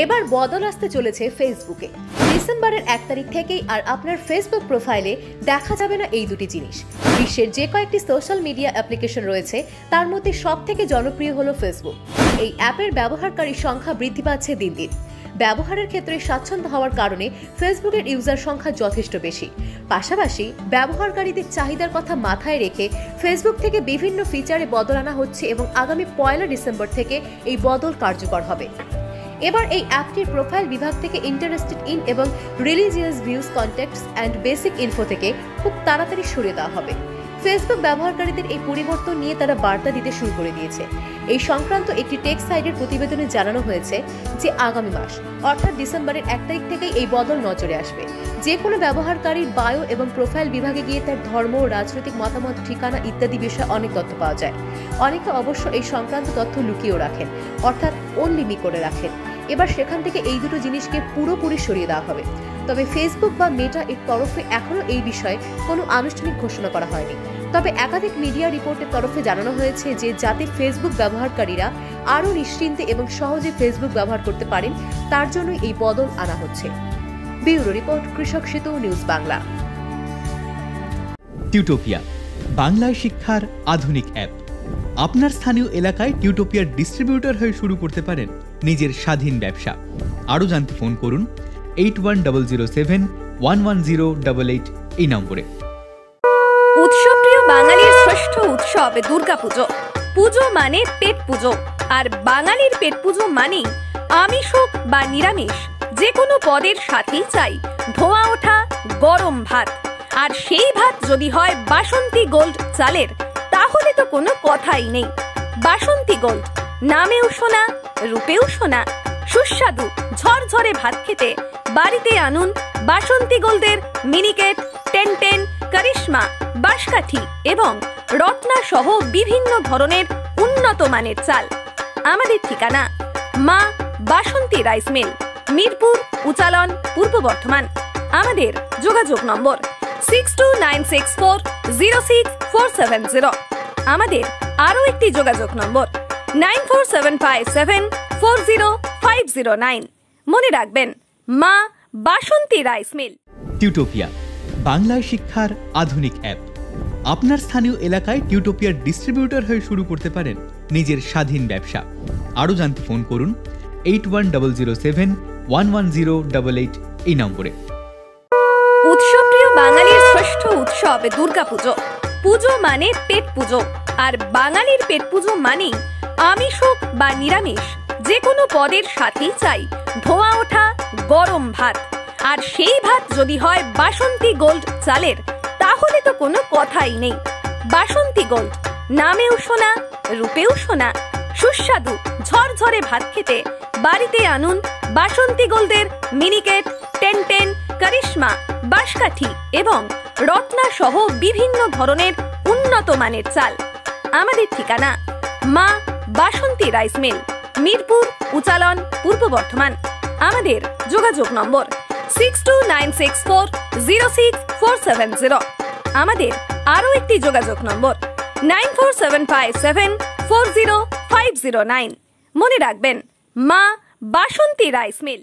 এবার বদল আসতে চলেছে ফেসবুকে ডিসেম্বরের এক তারিখ থেকেই আর আপনার ফেসবুক প্রোফাইলে দেখা যাবে না এই দুটি জিনিস। বিশ্বের যে কয়েকটি সোশ্যাল মিডিয়া অ্যাপ্লিকেশন রয়েছে, তার মধ্যে সব থেকে জনপ্রিয় হলো ফেসবুক এই অ্যাপের ব্যবহারকারীর সংখ্যা বৃদ্ধি পাচ্ছে দিন দিন। ব্যবহারের ক্ষেত্রে স্বাচ্ছন্দ্য হওয়ার কারণে ফেসবুকের ইউজার সংখ্যা যথেষ্ট বেশি। পাশাপাশি ব্যবহারকারীদের চাহিদার কথা মাথায় রেখে ফেসবুক থেকে বিভিন্ন ফিচারে বদল আনা হচ্ছে এবং আগামী পয়লা ডিসেম্বর থেকে এই বদল কার্যকর হবে। এবার এই অ্যাপটির প্রোফাইল বিভাগ থেকে ইন্টারেস্টেড ইন এবং religious views contacts and basic info থেকে খুব তাড়াতাড়ি সরিয়ে দেওয়া হবে। ফেসবুক ব্যবহারকারীদের এই পরিবর্তন নিয়ে তারা বার্তা দিতে শুরু করে দিয়েছে। এই সংক্রান্ত একটি টেক সাইডের প্রতিবেদনে জানানো হয়েছে যে আগামী মাস, অর্থাৎ ডিসেম্বরের এক তারিখ থেকেই এই বদল নজরে আসবে। যে কোনো ব্যবহারকারীর বায়ো এবং প্রোফাইল বিভাগে গিয়ে তার ধর্ম, রাজনৈতিক মতামত, ঠিকানা ইত্যাদি বিষয়ে অনেক তথ্য পাওয়া যায়। অনেকে অবশ্য এই সংক্রান্ত তথ্য লুকিয়েও রাখেন, অর্থাৎ অনলিমি করে রাখেন। এবার সেখান থেকে এই দুটো জিনিসকে পুরোপুরি সরিয়ে দেওয়া হবে। তবে ফেসবুক বা মেটা এর তরফে এখনও এই বিষয়ে কোনো আনুষ্ঠানিক ঘোষণা করা হয়নি। তবে একাধিক মিডিয়া রিপোর্টের তরফে জানানো হয়েছে যে, যাতে ফেসবুক ব্যবহারকারীরা আরও নিশ্চিন্তে এবং সহজে ফেসবুক ব্যবহার করতে পারেন, তার জন্যই এই বদল আনা হচ্ছে। ব্যুরো রিপোর্ট, কৃষক সেতু, নিউজ বাংলা। টিউটোপিয়া বাংলায় শিক্ষার আধুনিক অ্যাপ আপনার স্থানীয় এলাকায় টিউটোপিয়ার ডিস্ট্রিবিউটর হয়ে শুরু করতে পারেন নিজের স্বাধীন ব্যবসা। আরও জানতে ফোন করুন eight one double zero seven one one zero double eight এই নম্বরে। উৎসবপ্রিয় বাঙালির শ্রেষ্ঠ উৎসব দুর্গাপুজো। পুজো মানে পেট পুজো। আর বাঙালির পেট পুজো মানেই আমিষ হোক বা নিরামিষ, যে কোনো পদের সাথেই চাই ধোয়া ওঠা, গরম ভাত। আর সেই ভাত যদি হয় বাসন্তী গোল্ড চালের তাহলে তো কোনো কথাই নেই। বাসন্তী গোল্ড নামেও শোনা রূপেও শোনা সুস্বাদু, ঝরঝরে ভাত খেতে। বাড়িতে আনুন বাসন্তী গোল্ডের মিনিকেট টেন টেন কারিশমা, বাঁশকাঠি এবং রত্না সহ বিভিন্ন ধরনের উন্নত মানের চাল। আমাদের ঠিকানা মা বাসন্তী রাইস মিল, মিরপুর, উচালন, পূর্ব বর্ধমান। আমাদের যোগাযোগ number six two nine six four zero six four seven zero আমাদের আরও একটি যোগাযোগ number nine four seven five seven four zero five zero nine. মনে রাখবেন মা বাসন্তী রাইস মিল। টিউটোপিয়া বাংলায় শিক্ষার আধুনিক অ্যাপ। আপনার স্থানীয় এলাকায় টিউটোপিয়ার ডিস্ট্রিবিউটর হয়ে শুরু করতে পারেন নিজের স্বাধীন ব্যবসা। আরও জানতে ফোন করুন eight one double zero seven one one zero double eight এই নম্বরে। উৎসবপ্রিয় বাঙালির শ্রেষ্ঠ উৎসব দুর্গাপুজো। পুজো মানে পেট পুজো। আর বাঙালির পেট পুজো মানেই আমিষ হোক বা নিরামিষ, যে কোনো পদের সাথেই চাই ধোয়া ওঠা, গরম ভাত। আর সেই ভাত যদি হয় বাসন্তী গোল্ড চালের, তাহলে তো কোনো কথাই নেই। বাসন্তী গোল্ড, নামেও শোনা রূপেও শোনা সুস্বাদু, ঝরঝরে ভাত খেতে বাড়িতে আনুন বাসন্তী গোল্ডের মিনিকেট টেন টেন কারিশমা, বাঁশকাঠি এবং রত্না সহ বিভিন্ন ধরনের উন্নত মানের চাল। আমাদের ঠিকানা মা বাসন্তী রাইস মিল, মিরপুর, উচালন, পূর্ব বর্ধমান। আমাদের যোগাযোগ number six two nine six four zero six four seven zero আমাদের আরও একটি যোগাযোগ number nine four seven five seven four zero five zero nine মনে রাখবেন, মা বাসন্তী রাইস মিল।